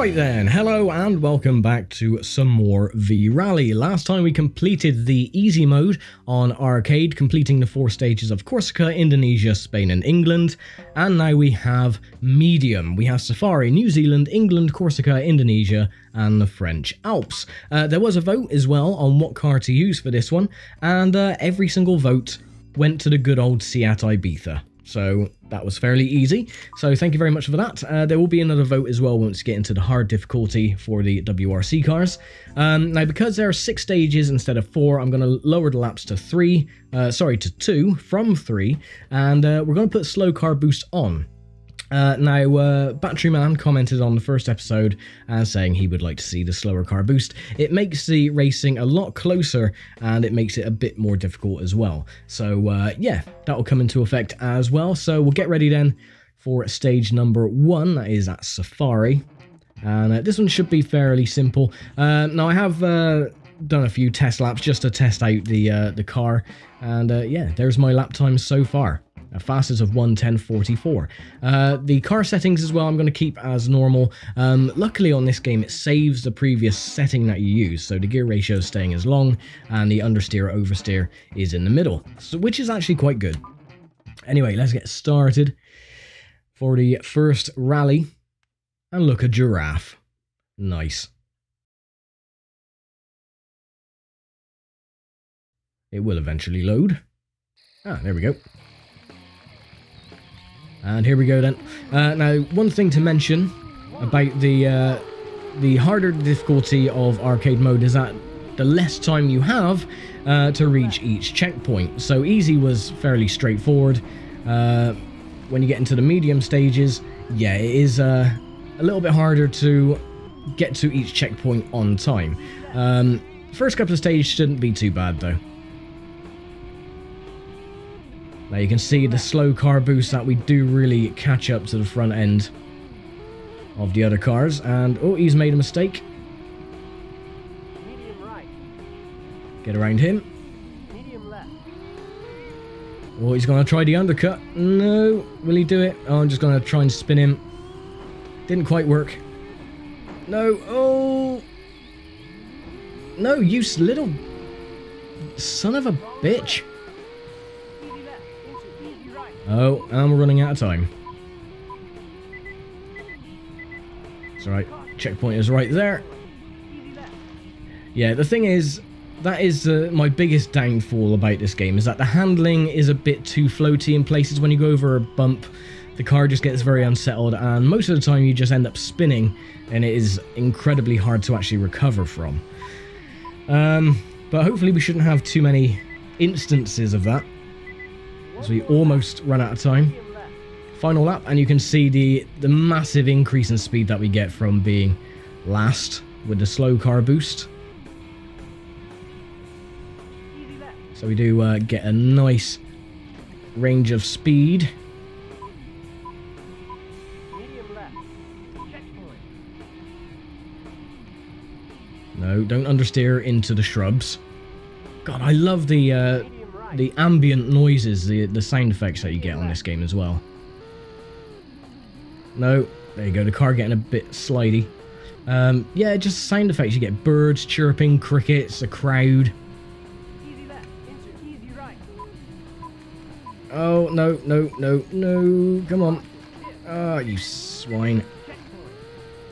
Alright then, hello and welcome back to some more V-Rally. Last time we completed the easy mode on arcade, completing the four stages of Corsica, Indonesia, Spain and England, and now we have medium. We have Safari, New Zealand, England, Corsica, Indonesia and the French Alps. Uh, there was a vote as well on what car to use for this one, and uh, every single vote went to the good old Seat Ibiza. So that was fairly easy. So thank you very much for that. Uh, there will be another vote as well once we get into the hard difficulty for the WRC cars. Um, now, because there are six stages instead of four, I'm going to lower the laps to three, uh, sorry, to two from three, and uh, we're going to put slow car boost on. Uh, now, uh, Batteryman commented on the first episode as saying he would like to see the slower car boost. It makes the racing a lot closer and it makes it a bit more difficult as well. So, uh, yeah, that will come into effect as well. So, we'll get ready then for stage number one, that is at Safari. And uh, this one should be fairly simple. Uh, now, I have uh, done a few test laps just to test out the, the car. And yeah, there's my lap times so far a fastest of 110.44. Uh, the car settings as well, I'm going to keep as normal. Um, luckily on this game, it saves the previous setting that you use, so the gear ratio is staying as long, and the understeer oversteer is in the middle, so, which is actually quite good. Anyway, let's get started for the first rally, and look, a giraffe. Nice. It will eventually load. Ah, there we go. And here we go then. Uh, now, one thing to mention about the uh, the harder difficulty of arcade mode is that the less time you have uh, to reach each checkpoint. So easy was fairly straightforward. Uh, when you get into the medium stages, yeah, it is uh, a little bit harder to get to each checkpoint on time. Um, first couple of stages shouldn't be too bad though. Now you can see the slow car boost that we do really catch up to the front end of the other cars. And, oh, he's made a mistake. Get around him. Oh, he's going to try the undercut. No. Will he do it? Oh, I'm just going to try and spin him. Didn't quite work. No. Oh. No, you little son of a bitch. Oh, and we're running out of time. It's alright. Checkpoint is right there. Yeah, the thing is, that is uh, my biggest downfall about this game, is that the handling is a bit too floaty in places. When you go over a bump, the car just gets very unsettled, and most of the time you just end up spinning, and it is incredibly hard to actually recover from. Um, but hopefully we shouldn't have too many instances of that. So we almost run out of time. Final lap, and you can see the, the massive increase in speed that we get from being last with the slow car boost. So we do uh, get a nice range of speed. No, don't understeer into the shrubs. God, I love the uh, the ambient noises, the, the sound effects that you get on this game as well. No, there you go, the car getting a bit slidey. Um, yeah, just sound effects. You get birds chirping, crickets, a crowd. Oh, no, no, no, no, come on. Ah, oh, you swine.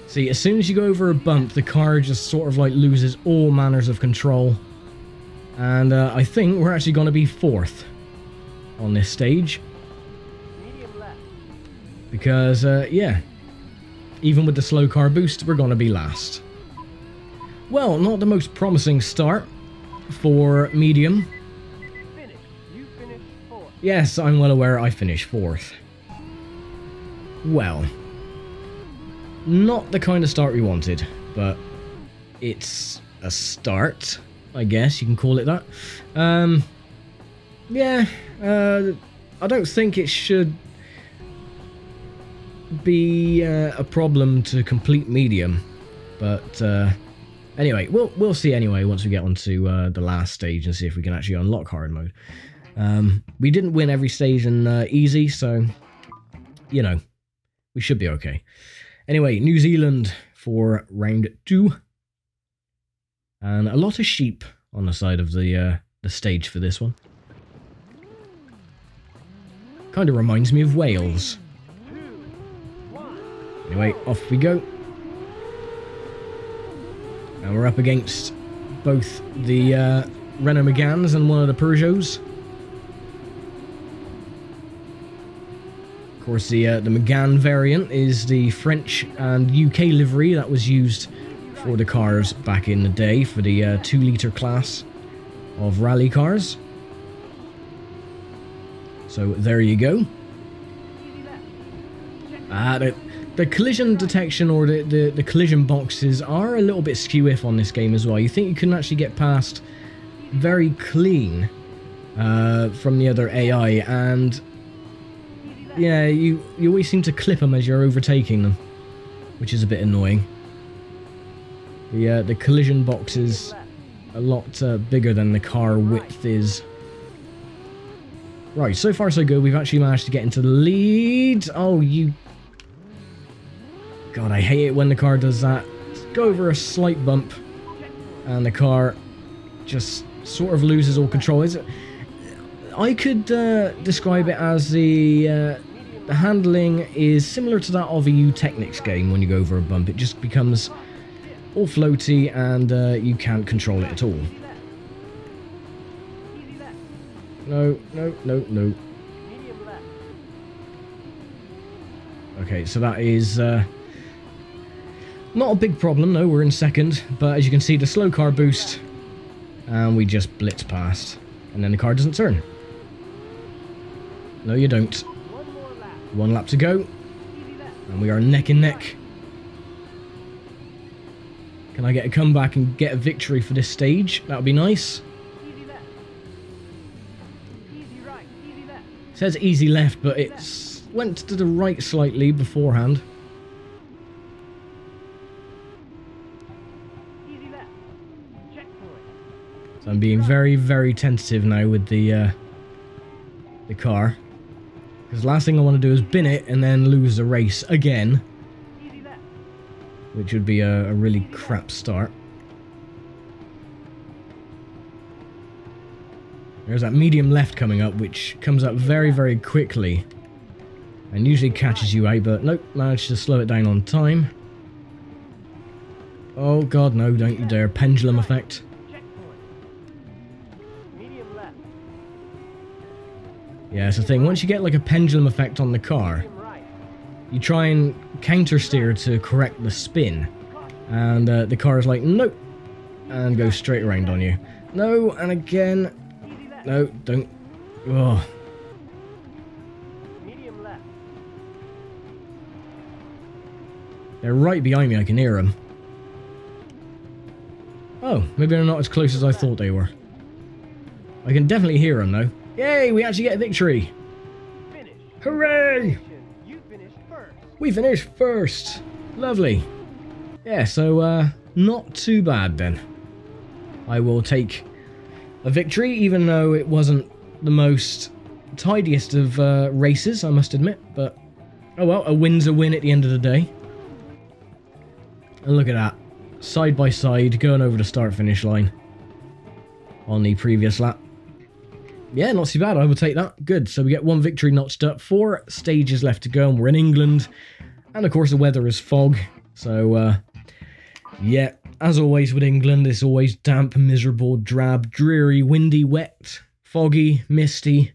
See, as soon as you go over a bump, the car just sort of like loses all manners of control. And uh, I think we're actually going to be fourth on this stage. Because, uh, yeah, even with the slow car boost, we're going to be last. Well, not the most promising start for medium. Yes, I'm well aware I finished fourth. Well, not the kind of start we wanted, but it's a start. I guess you can call it that. Um, yeah, uh, I don't think it should be uh, a problem to complete medium, but uh, anyway, we'll we'll see anyway once we get onto uh, the last stage and see if we can actually unlock hard mode. Um, we didn't win every stage in uh, easy, so you know we should be okay. Anyway, New Zealand for round two. And a lot of sheep on the side of the uh, the stage for this one. Kind of reminds me of Wales. Anyway, off we go. And we're up against both the uh, Renault Meganes and one of the Peugeots. Of course, the uh, the Megane variant is the French and UK livery that was used for the cars back in the day for the uh, 2 litre class of rally cars. So there you go. Ah, the, the collision detection or the, the, the collision boxes are a little bit skew-if on this game as well. You think you can actually get past very clean uh, from the other AI and yeah, you, you always seem to clip them as you're overtaking them, which is a bit annoying. The, uh, the collision box is a lot uh, bigger than the car width is. Right, so far so good. We've actually managed to get into the lead. Oh, you... God, I hate it when the car does that. Go over a slight bump, and the car just sort of loses all control. Is it? I could uh, describe it as the uh, the handling is similar to that of a Eutechnyx game when you go over a bump. It just becomes all floaty and uh, you can't control it at all. No, no, no, no. Okay, so that is uh, not a big problem, though. We're in second, but as you can see, the slow car boost, and we just blitz past, and then the car doesn't turn. No, you don't. One lap to go, and we are neck and neck. Can I get a comeback and get a victory for this stage? That would be nice. It says easy left, but it went to the right slightly beforehand. So I'm being very, very tentative now with the uh, the car. Because the last thing I want to do is bin it and then lose the race again which would be a, a really crap start. There's that medium left coming up, which comes up very, very quickly. And usually catches you out, but nope, managed to slow it down on time. Oh god, no, don't you dare. Pendulum effect. Yeah, it's the thing. Once you get like a pendulum effect on the car, you try and counter steer to correct the spin, and uh, the car is like, nope, and goes straight around on you. No, and again, no, don't. Oh. They're right behind me, I can hear them. Oh, maybe they're not as close as I thought they were. I can definitely hear them though. Yay, we actually get a victory! Hooray! We finished first. Lovely. Yeah, so uh, not too bad then. I will take a victory, even though it wasn't the most tidiest of uh, races, I must admit. But, oh well, a win's a win at the end of the day. And look at that. Side by side, going over the start-finish line on the previous lap. Yeah, not too bad. I will take that. Good. So we get one victory notched up. Four stages left to go, and we're in England. And of course, the weather is fog. So, uh, yeah, as always with England, it's always damp, miserable, drab, dreary, windy, wet, foggy, misty.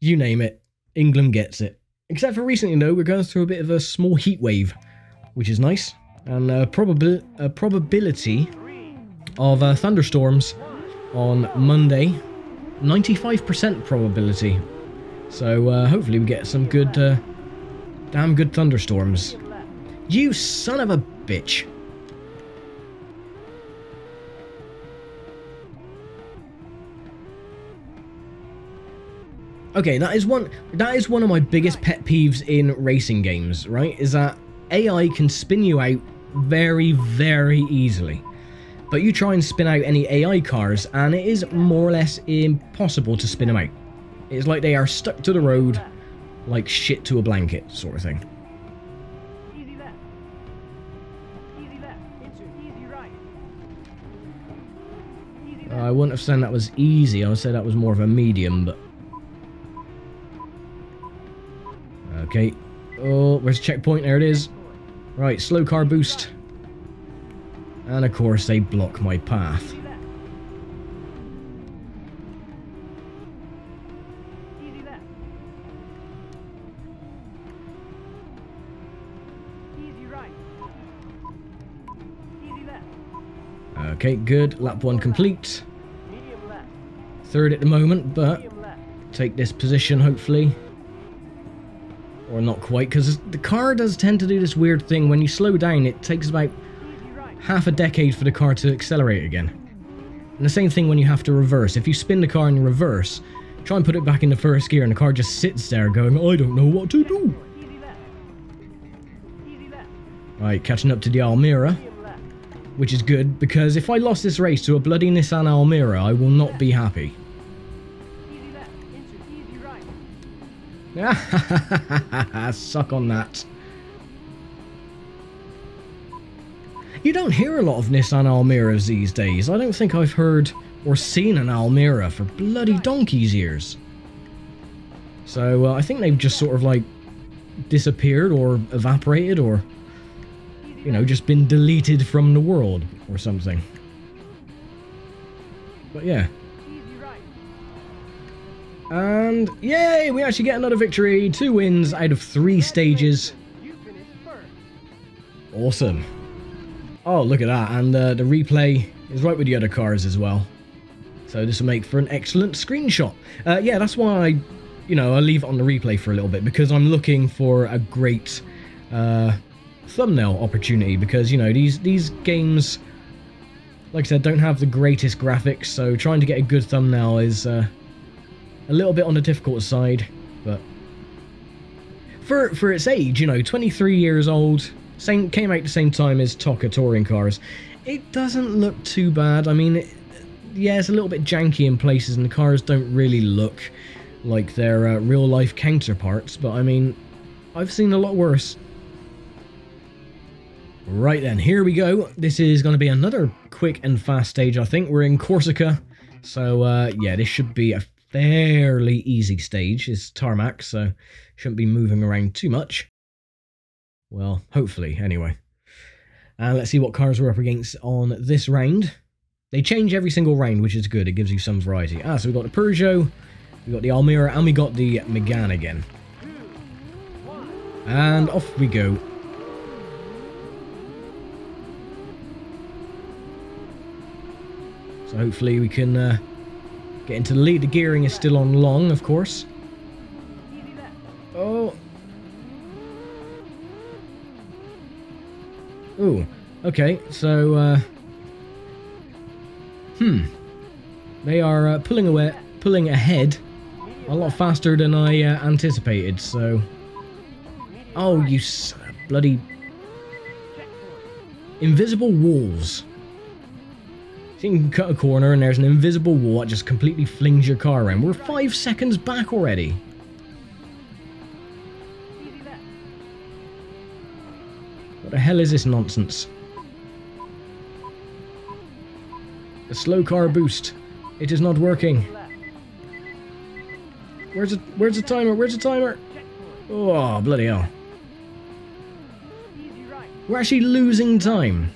You name it. England gets it. Except for recently, though, we're going through a bit of a small heat wave, which is nice. And a, probabil a probability of uh, thunderstorms on Monday 95% probability. So uh, hopefully we get some good, uh, damn good thunderstorms. You son of a bitch. Okay, that is one that is one of my biggest pet peeves in racing games, right? Is that AI can spin you out very, very easily. But you try and spin out any AI cars, and it is more or less impossible to spin them out. It's like they are stuck to the road like shit to a blanket sort of thing. Uh, I wouldn't have said that was easy. I would say that was more of a medium, but... Okay. Oh, where's the checkpoint? There it is. Right, slow car boost. And of course they block my path. Okay, good. Lap one complete. Third at the moment, but take this position, hopefully. Or not quite, because the car does tend to do this weird thing. When you slow down, it takes about half a decade for the car to accelerate again. And the same thing when you have to reverse. If you spin the car in reverse, try and put it back into first gear, and the car just sits there going, I don't know what to do. Right, catching up to the Almera which is good because if I lost this race to a bloody Nissan Almera, I will not be happy. Suck on that. You don't hear a lot of Nissan Almeras these days. I don't think I've heard or seen an Almera for bloody donkey's years. So uh, I think they've just sort of like disappeared or evaporated or you know, just been deleted from the world or something. But yeah. And yay, we actually get another victory. Two wins out of three stages. Awesome. Oh, look at that. And uh, the replay is right with the other cars as well. So this will make for an excellent screenshot. Uh, yeah, that's why I, you know, I leave it on the replay for a little bit because I'm looking for a great uh, thumbnail opportunity because, you know, these, these games, like I said, don't have the greatest graphics, so trying to get a good thumbnail is uh, a little bit on the difficult side, but for, for its age, you know, 23 years old, same came out the same time as TOCA touring cars, it doesn't look too bad. I mean, it, yeah, it's a little bit janky in places, and the cars don't really look like their uh, real-life counterparts, but I mean, I've seen a lot worse. Right then, here we go. This is going to be another quick and fast stage, I think. We're in Corsica, so uh, yeah, this should be a fairly easy stage. It's tarmac, so shouldn't be moving around too much. Well, hopefully, anyway. And let's see what cars we're up against on this round. They change every single round, which is good. It gives you some variety. Ah, so we've got the Peugeot, we've got the Almera, and we got the Megane again. And off we go. So hopefully we can uh, get into the lead. The gearing is still on long, of course. Ooh. Okay, so, uh... Hmm. They are uh, pulling away, pulling ahead a lot faster than I uh, anticipated, so... Oh, you bloody... Invisible walls. So you can cut a corner and there's an invisible wall that just completely flings your car around. We're five seconds back already. The hell is this nonsense? The slow car boost. It is not working. Where's the where's the timer? Where's the timer? Oh bloody hell. We're actually losing time.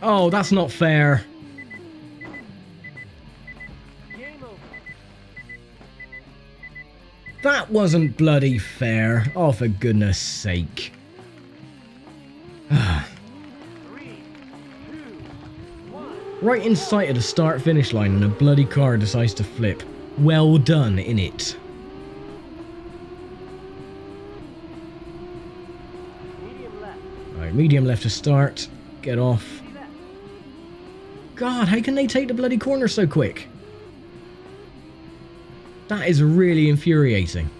Oh, that's not fair. Wasn't bloody fair. Oh, for goodness sake. right in sight of the start-finish line and a bloody car decides to flip. Well done, in it. Alright, medium left to start. Get off. God, how can they take the bloody corner so quick? That is really infuriating.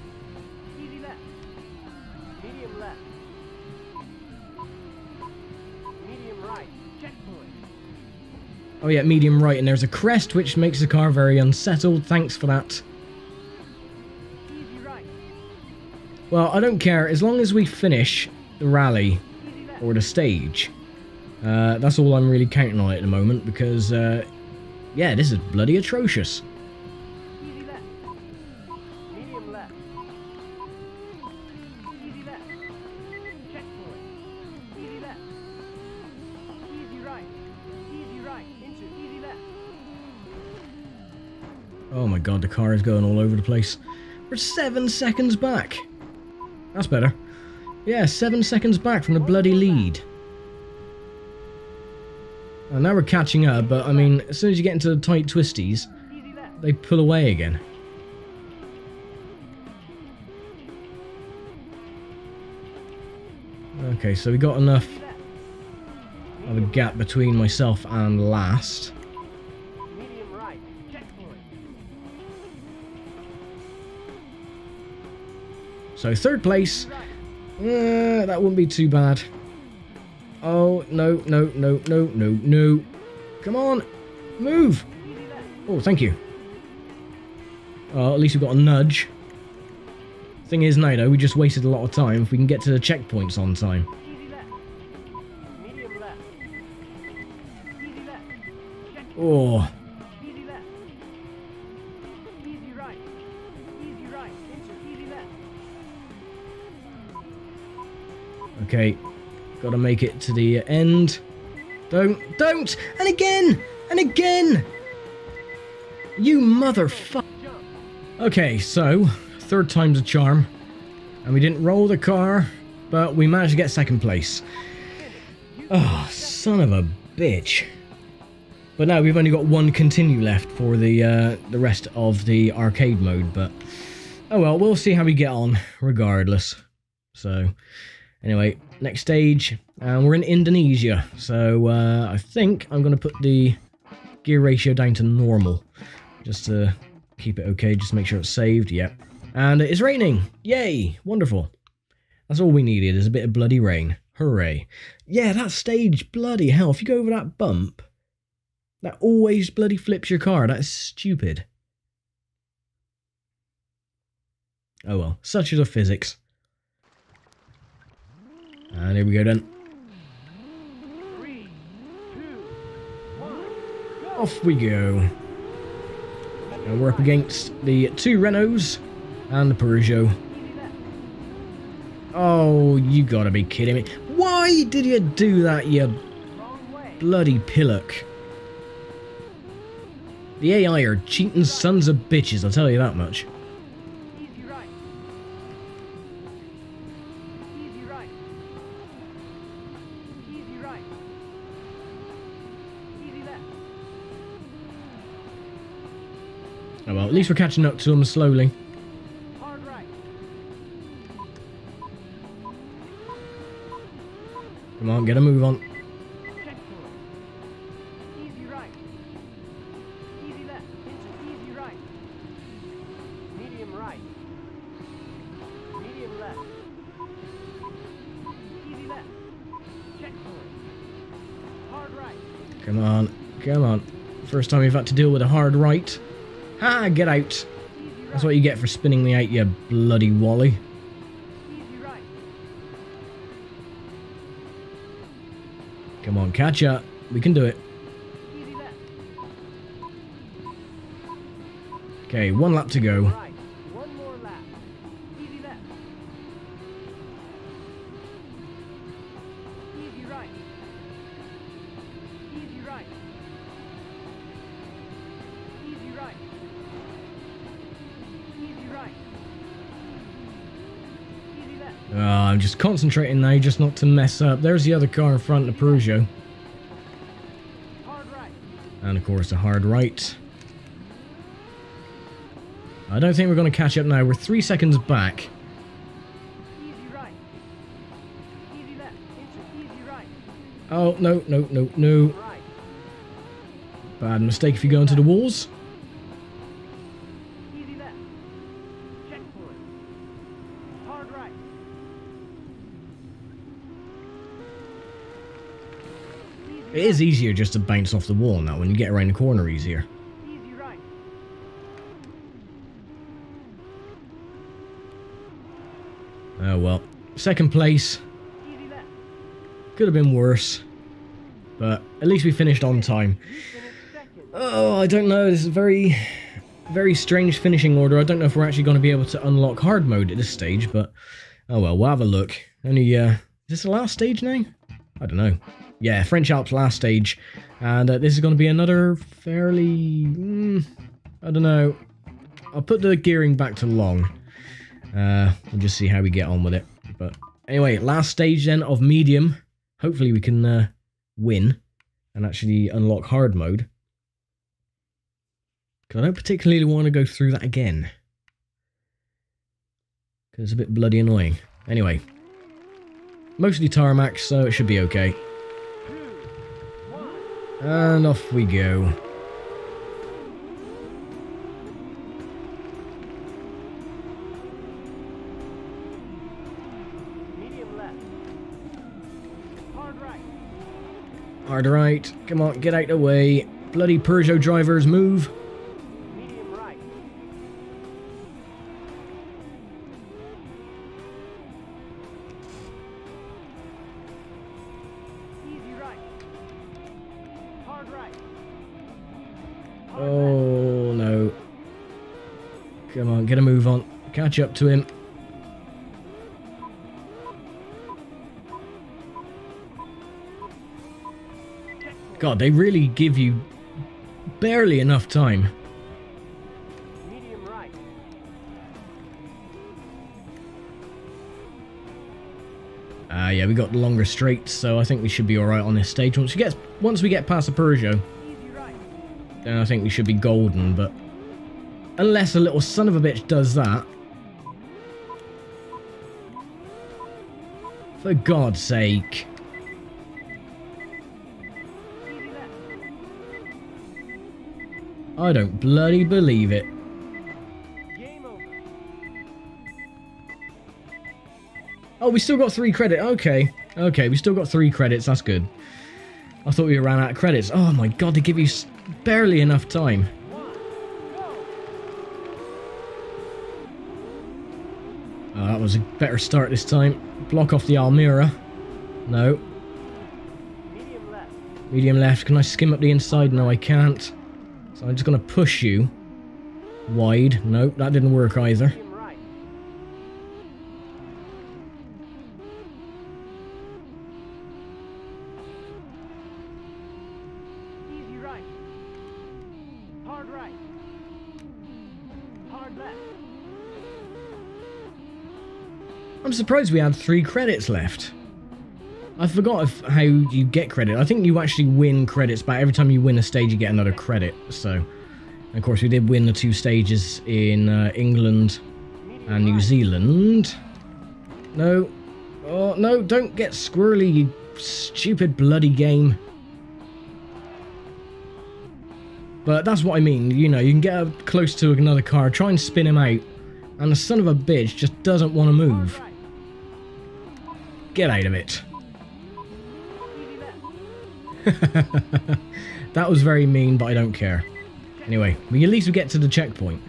Oh yeah, medium right, and there's a crest which makes the car very unsettled. Thanks for that. Well, I don't care. As long as we finish the rally or the stage, uh, that's all I'm really counting on at the moment because, uh, yeah, this is bloody atrocious. Left. Medium left. Oh my god, the car is going all over the place. We're seven seconds back. That's better. Yeah, seven seconds back from the bloody lead. And now we're catching up, but I mean, as soon as you get into the tight twisties, they pull away again. Okay, so we got enough of a gap between myself and last. So third place. Uh, that wouldn't be too bad. Oh, no, no, no, no, no, no. Come on. Move. Oh, thank you. Oh, at least we've got a nudge. Thing is though, we just wasted a lot of time. If we can get to the checkpoints on time. Oh, okay. Gotta make it to the end. Don't, don't! And again! And again! You motherfucker! Okay, so third time's a charm, and we didn't roll the car, but we managed to get second place. Oh, son of a bitch! But now we've only got one continue left for the uh, the rest of the arcade mode. But oh well, we'll see how we get on, regardless. So anyway, next stage, and we're in Indonesia. So uh, I think I'm gonna put the gear ratio down to normal, just to keep it okay, just make sure it's saved, yep. And it's raining! Yay! Wonderful. That's all we needed, is a bit of bloody rain. Hooray. Yeah, that stage, bloody hell, if you go over that bump, that always bloody flips your car, that is stupid. Oh well, such is the physics. Ah, and here we go then. Off we go. And we're up against the two Renaults and the Peugeot. Oh, you gotta be kidding me. Why did you do that, you bloody pillock? The AI are cheating sons of bitches, I'll tell you that much. At least we're catching up to them slowly. Come on, get a move on. Come on, come on. First time we've had to deal with a hard right. Ha, get out. That's what you get for spinning me out, you bloody wally. Come on, catch up. We can do it. Okay, one lap to go. Concentrating now, just not to mess up. There's the other car in front, the Peugeot. And of course, a hard right. I don't think we're going to catch up now. We're three seconds back. Oh, no, no, no, no. Bad mistake if you go into the walls. Is easier just to bounce off the wall now when you get around the corner easier. Oh well. second place. Could have been worse. But at least we finished on time. Oh, I don't know. This is very, very strange finishing order. I don't know if we're actually going to be able to unlock hard mode at this stage, but oh well, we'll have a look. Only, uh, is this the last stage now? I don't know. Yeah, French Alps last stage, and uh, this is going to be another fairly, mm, I don't know. I'll put the gearing back to long. Uh, we'll just see how we get on with it. But anyway, last stage then of medium. Hopefully we can uh, win and actually unlock hard mode. Because I don't particularly want to go through that again. Because it's a bit bloody annoying. Anyway. Mostly tarmac, so it should be okay. And off we go. Hard right. Hard right. Come on, get out of the way. Bloody Peugeot drivers, move. Come on, get a move on. Catch up to him. God, they really give you barely enough time. Right. Ah, yeah, we got longer straights, so I think we should be alright on this stage. Once we get once we get past the Peugeot, right. then I think we should be golden, but unless a little son of a bitch does that. For God's sake. I don't bloody believe it. Oh, we still got three credit. Okay. Okay, we still got three credits. That's good. I thought we ran out of credits. Oh my god, they give you barely enough time. That was a better start this time. Block off the Almera. No. Medium left. Medium left. Can I skim up the inside? No, I can't. So I'm just going to push you. Wide. Nope, that didn't work either. Easy right. Hard right. Hard left. I'm surprised we had three credits left. I forgot if, how you get credit. I think you actually win credits back. Every time you win a stage, you get another credit. So, of course, we did win the two stages in uh, England and New. Zealand. No. Oh, no, don't get squirrely, you stupid bloody game. But that's what I mean, you know, you can get up close to another car, try and spin him out, and the son of a bitch just doesn't want to move. Get out of it. That was very mean, but I don't care. Anyway, we at least we get to the checkpoint.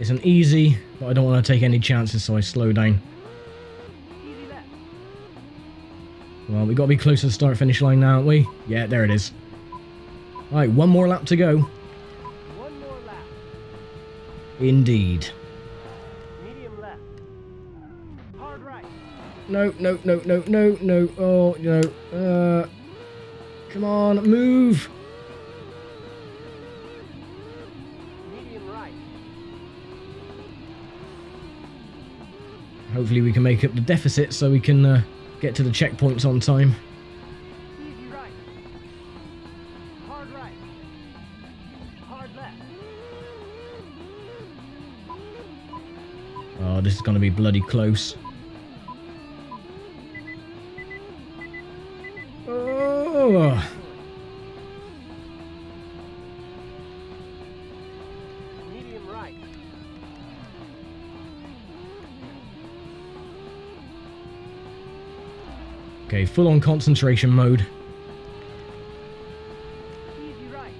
It's an easy, but I don't want to take any chances, so I slow down. Well, we got to be close to the start finish line now, aren't we? Yeah, there it is. Alright, one more lap to go. One more lap. Indeed. Medium left. Hard right. No, no, no, no, no, no. Oh, no. Uh, come on, move. Medium right. Hopefully we can make up the deficit so we can uh, get to the checkpoints on time. Bloody close. Oh, Medium right. okay, full on concentration mode. Oh, easy right.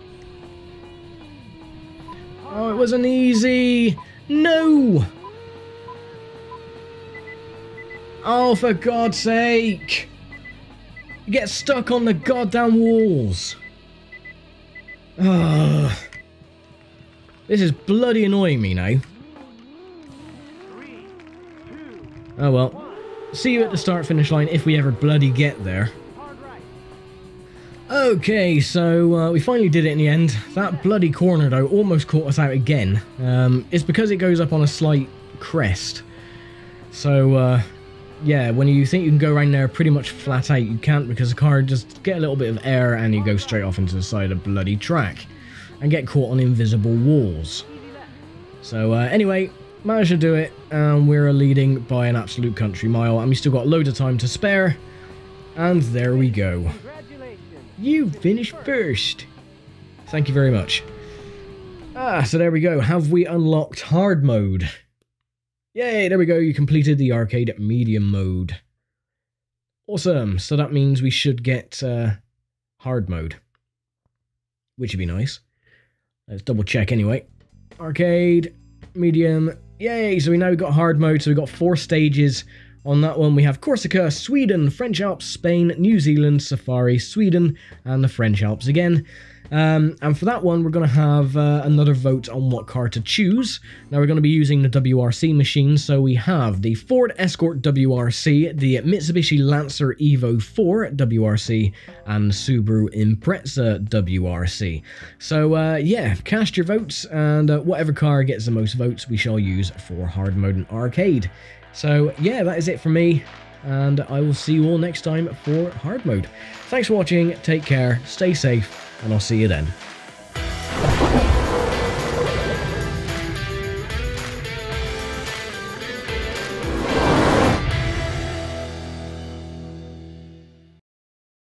was an easy. No! Oh, for God's sake! You get stuck on the goddamn walls. Ugh. This is bloody annoying me now. Oh well. See you at the start finish line if we ever bloody get there. Okay, so uh, we finally did it in the end. That bloody corner though almost caught us out again. Um, it's because it goes up on a slight crest. So uh, yeah, when you think you can go around there pretty much flat out, you can't because the car just get a little bit of air and you go straight off into the side of bloody track and get caught on invisible walls. So uh, anyway, managed to do it, and we're leading by an absolute country mile, and we still got loads of time to spare. And there we go. You finished first. Thank you very much. Ah, so there we go. Have we unlocked hard mode? Yay, there we go. You completed the arcade medium mode. Awesome. So that means we should get uh, hard mode, which would be nice. Let's double check anyway. Arcade, medium. Yay, so we now got hard mode. So we've got four stages. On that one, we have Corsica, Sweden, French Alps, Spain, New Zealand, Safari, Sweden, and the French Alps again. Um, and for that one, we're going to have uh, another vote on what car to choose. Now, we're going to be using the WRC machine, so we have the Ford Escort WRC, the Mitsubishi Lancer Evo 4 WRC, and Subaru Impreza WRC. So, uh, yeah, cast your votes, and uh, whatever car gets the most votes, we shall use for hard mode and arcade. So, yeah, that is it for me, and I will see you all next time for hard mode. Thanks for watching, take care, stay safe, and I'll see you then.